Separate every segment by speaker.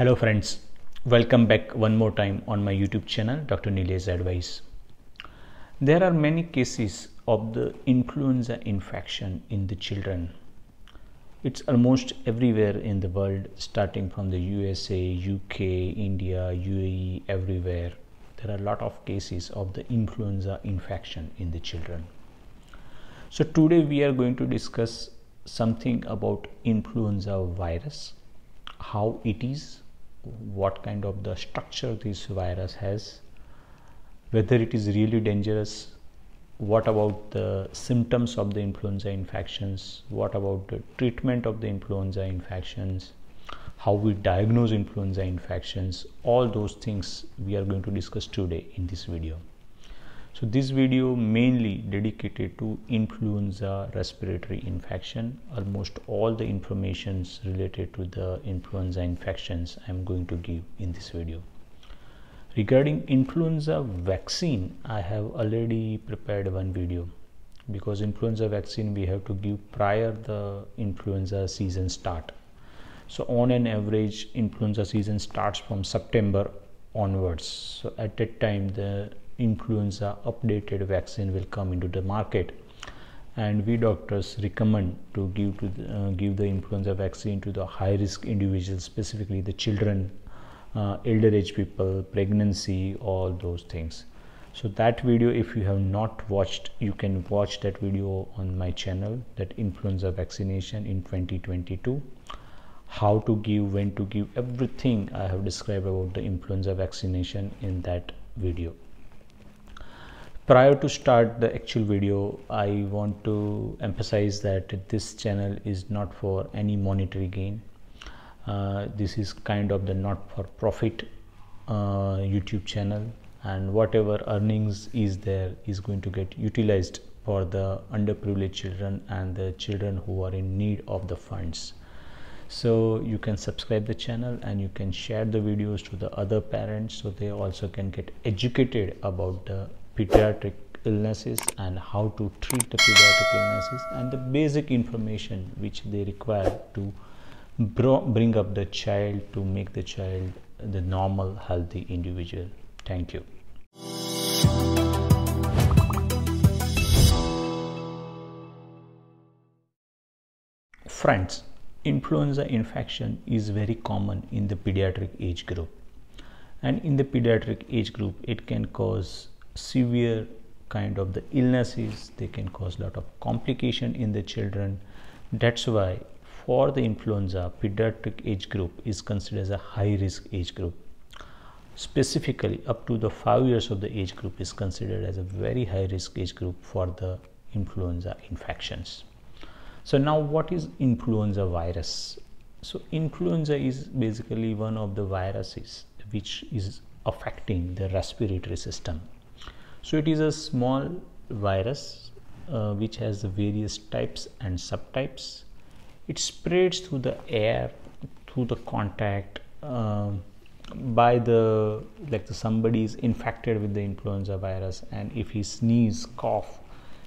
Speaker 1: Hello friends, welcome back one more time on my YouTube channel Dr. Nilesh Advice. There are many cases of the influenza infection in the children. It's almost everywhere in the world starting from the USA, UK, India, UAE, everywhere. There are a lot of cases of the influenza infection in the children. So today we are going to discuss something about influenza virus how it is what kind of the structure this virus has whether it is really dangerous what about the symptoms of the influenza infections what about the treatment of the influenza infections how we diagnose influenza infections all those things we are going to discuss today in this video so this video mainly dedicated to influenza respiratory infection. Almost all the informations related to the influenza infections I am going to give in this video. Regarding influenza vaccine, I have already prepared one video because influenza vaccine we have to give prior the influenza season start. So on an average influenza season starts from September onwards. So at that time the influenza updated vaccine will come into the market. And we doctors recommend to give to the, uh, give the influenza vaccine to the high risk individuals specifically the children uh, elder age people pregnancy all those things. So that video if you have not watched you can watch that video on my channel that influenza vaccination in 2022 how to give when to give everything i have described about the influenza vaccination in that video prior to start the actual video i want to emphasize that this channel is not for any monetary gain. Uh, this is kind of the not for profit uh, youtube channel and whatever earnings is there is going to get utilized for the underprivileged children and the children who are in need of the funds. So you can subscribe the channel and you can share the videos to the other parents so they also can get educated about the pediatric illnesses and how to treat the pediatric illnesses and the basic information which they require to bring up the child to make the child the normal healthy individual. Thank you. Friends influenza infection is very common in the pediatric age group. And in the pediatric age group it can cause severe kind of the illnesses they can cause a lot of complication in the children. That's why for the influenza pediatric age group is considered as a high risk age group. Specifically up to the 5 years of the age group is considered as a very high risk age group for the influenza infections. So now what is influenza virus? So influenza is basically one of the viruses which is affecting the respiratory system so it is a small virus uh, which has various types and subtypes. It spreads through the air through the contact uh, by the like the somebody is infected with the influenza virus and if he sneeze cough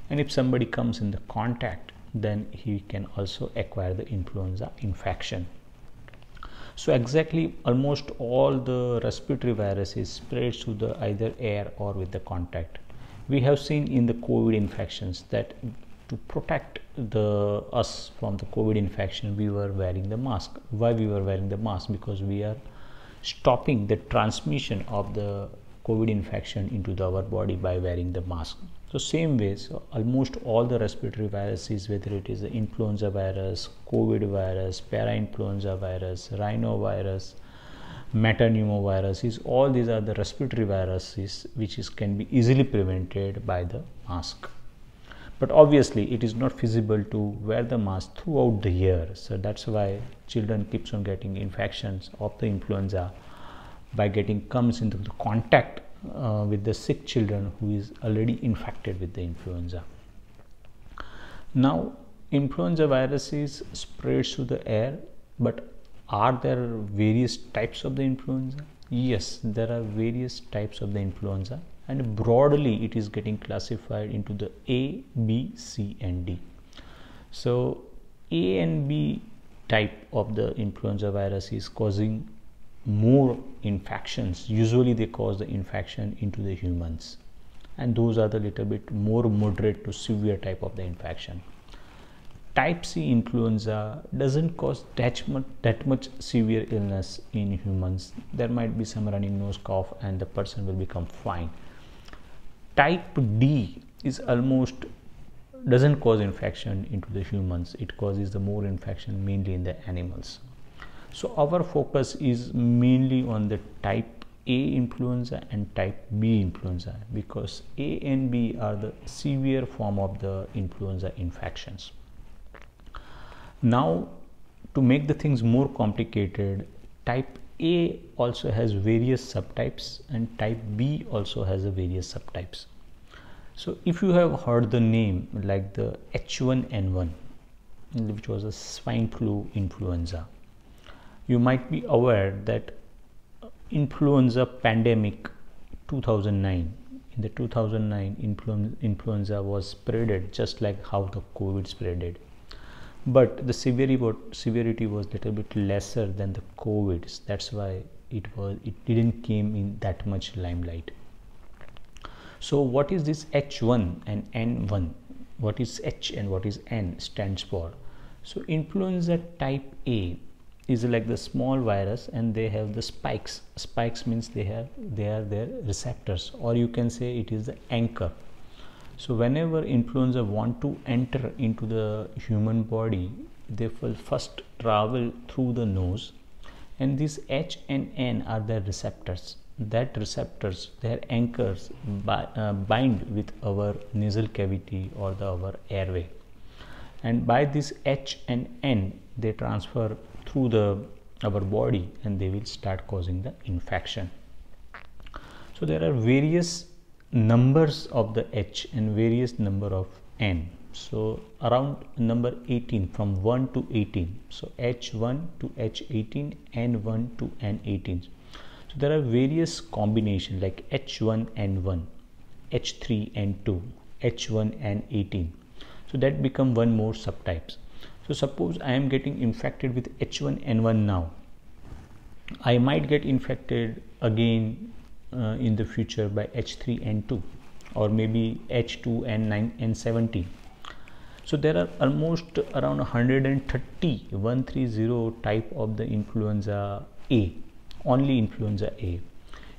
Speaker 1: and if somebody comes in the contact then he can also acquire the influenza infection so exactly almost all the respiratory viruses spreads through the either air or with the contact. We have seen in the COVID infections that to protect the us from the COVID infection, we were wearing the mask. Why we were wearing the mask? Because we are stopping the transmission of the COVID infection into the, our body by wearing the mask. So same way, so almost all the respiratory viruses, whether it is the influenza virus, COVID virus, para-influenza virus, rhinovirus, metapneumoviruses, all these are the respiratory viruses which is, can be easily prevented by the mask. But obviously, it is not feasible to wear the mask throughout the year. So that's why children keeps on getting infections of the influenza by getting comes into the contact uh, with the sick children who is already infected with the influenza. Now, influenza viruses spreads through the air, but are there various types of the influenza? Yes, there are various types of the influenza, and broadly it is getting classified into the A, B, C, and D. So, A and B type of the influenza virus is causing more infections. Usually they cause the infection into the humans. And those are the little bit more moderate to severe type of the infection. Type c influenza doesn't cause that much, that much severe illness in humans. There might be some running nose cough and the person will become fine. Type d is almost doesn't cause infection into the humans. It causes the more infection mainly in the animals so our focus is mainly on the type a influenza and type b influenza because a and b are the severe form of the influenza infections. Now to make the things more complicated type a also has various subtypes and type b also has various subtypes. So if you have heard the name like the H1N1 which was a swine flu influenza you might be aware that influenza pandemic 2009 in the 2009 influenza was spreaded just like how the covid spreaded but the severity severity was little bit lesser than the covid that's why it was it didn't came in that much limelight so what is this H1 and N1? What is H and what is N stands for? So influenza type A is like the small virus and they have the spikes. Spikes means they have they are their receptors or you can say it is the anchor. So whenever influenza want to enter into the human body, they will first travel through the nose and these H and N are the receptors that receptors their anchors bi uh, bind with our nasal cavity or the our airway and by this h and n they transfer through the our body and they will start causing the infection so there are various numbers of the h and various number of n so around number 18 from 1 to 18 so h1 to h18 n1 to n18 so there are various combinations like H1N1, H3N2, H1N18. So that become one more subtypes. So suppose I am getting infected with H1N1 now. I might get infected again uh, in the future by H3N2 or maybe H2N9 N17. So there are almost around 130 130 type of the influenza A only influenza A.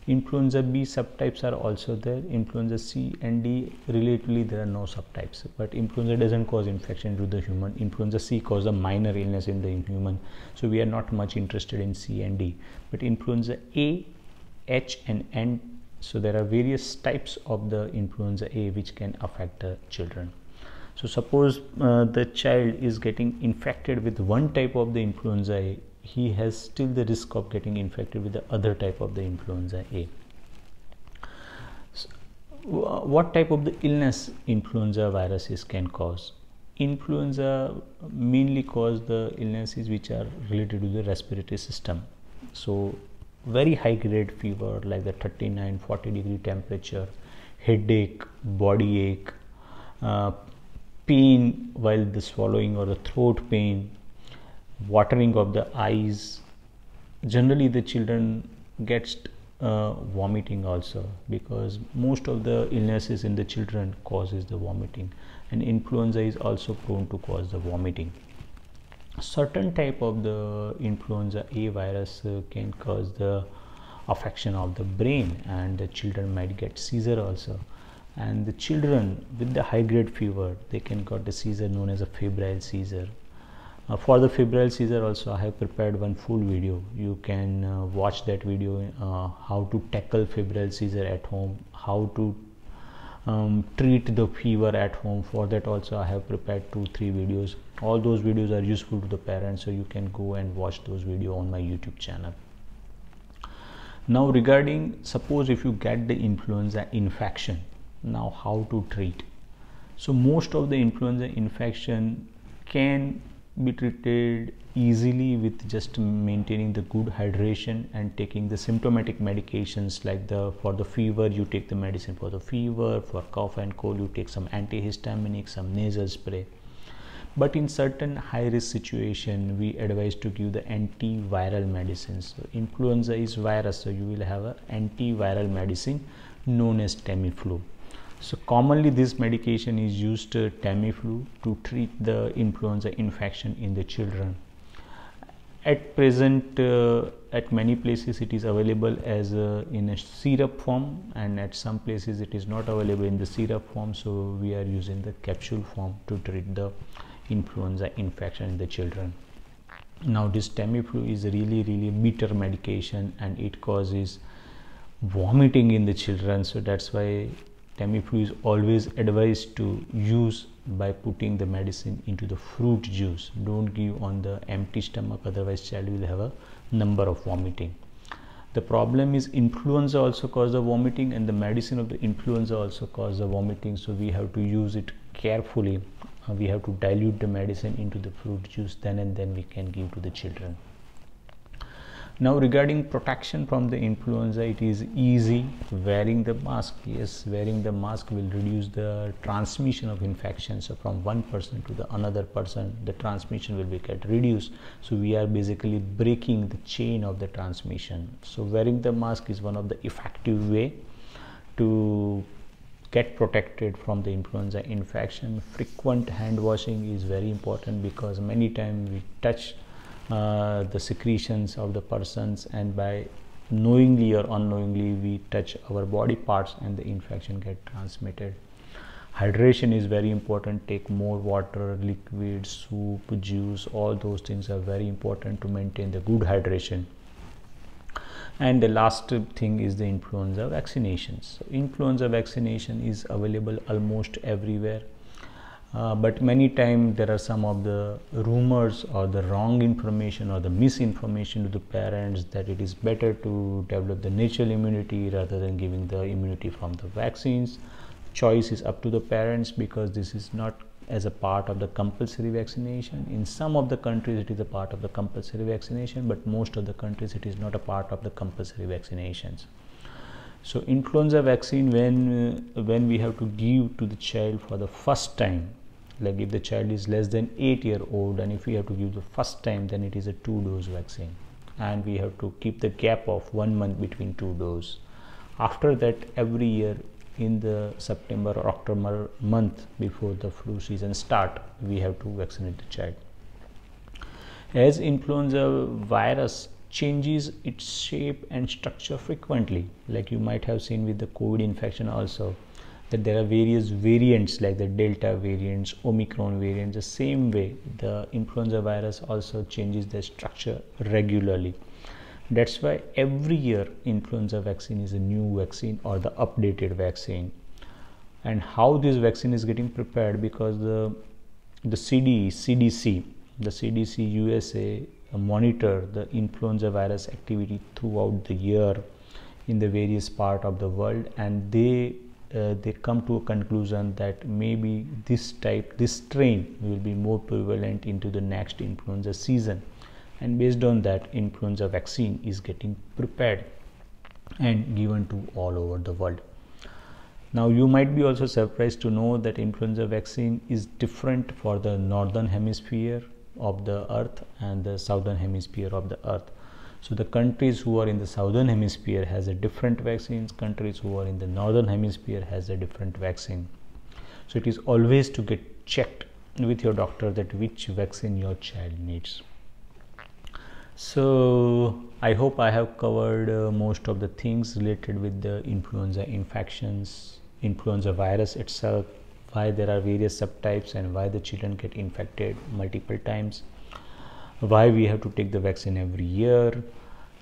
Speaker 1: Influenza B subtypes are also there. Influenza C and D, relatively, there are no subtypes. But influenza doesn't cause infection to the human. Influenza C causes a minor illness in the human. So we are not much interested in C and D. But influenza A, H, and N. So there are various types of the influenza A which can affect the children. So suppose uh, the child is getting infected with one type of the influenza A he has still the risk of getting infected with the other type of the influenza A. So, what type of the illness influenza viruses can cause? Influenza mainly cause the illnesses which are related to the respiratory system. So very high grade fever like the 39 40 degree temperature headache body ache uh, pain while the swallowing or the throat pain watering of the eyes. Generally the children gets uh, vomiting also because most of the illnesses in the children causes the vomiting and influenza is also prone to cause the vomiting. Certain type of the influenza a virus uh, can cause the affection of the brain and the children might get seizure also. And the children with the high grade fever they can get the seizure known as a febrile seizure uh, for the febrile seizure also I have prepared one full video. You can uh, watch that video uh, how to tackle febrile seizure at home how to um, treat the fever at home. For that also I have prepared two three videos. All those videos are useful to the parents so you can go and watch those video on my YouTube channel. Now regarding suppose if you get the influenza infection now how to treat? So most of the influenza infection can be treated easily with just maintaining the good hydration and taking the symptomatic medications like the for the fever you take the medicine for the fever for cough and cold you take some antihistaminic some nasal spray. But in certain high risk situation we advise to give the antiviral medicines. So influenza is virus so you will have an antiviral medicine known as tamiflu so commonly this medication is used uh, tamiflu to treat the influenza infection in the children. At present uh, at many places it is available as a, in a syrup form and at some places it is not available in the syrup form so we are using the capsule form to treat the influenza infection in the children. Now this tamiflu is really really bitter medication and it causes vomiting in the children so that's why tamiflu is always advised to use by putting the medicine into the fruit juice. Don't give on the empty stomach otherwise child will have a number of vomiting. The problem is influenza also cause the vomiting and the medicine of the influenza also cause the vomiting. So we have to use it carefully. Uh, we have to dilute the medicine into the fruit juice then and then we can give to the children now regarding protection from the influenza it is easy. Wearing the mask yes wearing the mask will reduce the transmission of infection. So from one person to the another person the transmission will be get reduced. So we are basically breaking the chain of the transmission. So wearing the mask is one of the effective way to get protected from the influenza infection. Frequent hand washing is very important because many times we touch uh, the secretions of the persons and by knowingly or unknowingly we touch our body parts and the infection get transmitted. Hydration is very important. Take more water liquid soup juice all those things are very important to maintain the good hydration. And the last thing is the influenza vaccinations. So influenza vaccination is available almost everywhere uh, but many times there are some of the rumors or the wrong information or the misinformation to the parents that it is better to develop the natural immunity rather than giving the immunity from the vaccines. Choice is up to the parents because this is not as a part of the compulsory vaccination. In some of the countries it is a part of the compulsory vaccination but most of the countries it is not a part of the compulsory vaccinations. So influenza vaccine when uh, when we have to give to the child for the first time like if the child is less than 8 year old and if we have to give the first time then it is a two dose vaccine. And we have to keep the gap of one month between two doses after that every year in the september or october month before the flu season start we have to vaccinate the child. As influenza virus changes its shape and structure frequently like you might have seen with the covid infection also that there are various variants like the delta variants omicron variants the same way the influenza virus also changes their structure regularly. That's why every year influenza vaccine is a new vaccine or the updated vaccine. And how this vaccine is getting prepared because the the CD, CDC the CDC USA monitor the influenza virus activity throughout the year in the various part of the world and they uh, they come to a conclusion that maybe this type this strain will be more prevalent into the next influenza season. And based on that influenza vaccine is getting prepared and given to all over the world. Now you might be also surprised to know that influenza vaccine is different for the northern hemisphere of the earth and the southern hemisphere of the earth so the countries who are in the southern hemisphere has a different vaccines, countries who are in the northern hemisphere has a different vaccine. So it is always to get checked with your doctor that which vaccine your child needs. So I hope I have covered uh, most of the things related with the influenza infections, influenza virus itself, why there are various subtypes and why the children get infected multiple times why we have to take the vaccine every year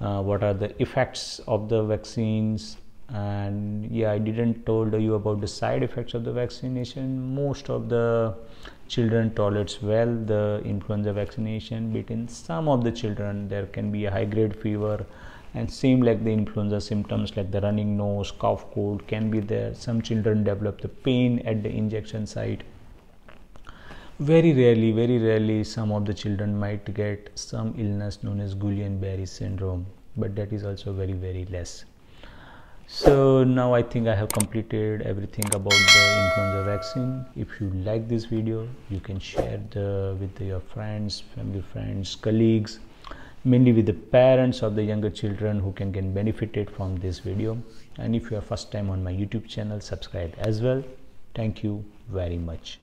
Speaker 1: uh, what are the effects of the vaccines and yeah i didn't told you about the side effects of the vaccination. Most of the children tolerates well the influenza vaccination but in some of the children there can be a high grade fever and same like the influenza symptoms like the running nose cough cold can be there. Some children develop the pain at the injection site very rarely very rarely some of the children might get some illness known as guillain-barre syndrome but that is also very very less. So now i think i have completed everything about the influenza vaccine. If you like this video you can share the with your friends family friends colleagues mainly with the parents of the younger children who can get benefited from this video. And if you are first time on my youtube channel subscribe as well. Thank you very much